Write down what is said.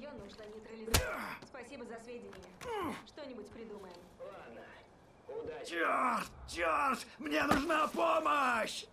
Ее нужно нейтрализовать. Спасибо за сведения. Что-нибудь придумаем. Ладно. Удачи. Черт! Черт! Мне нужна помощь!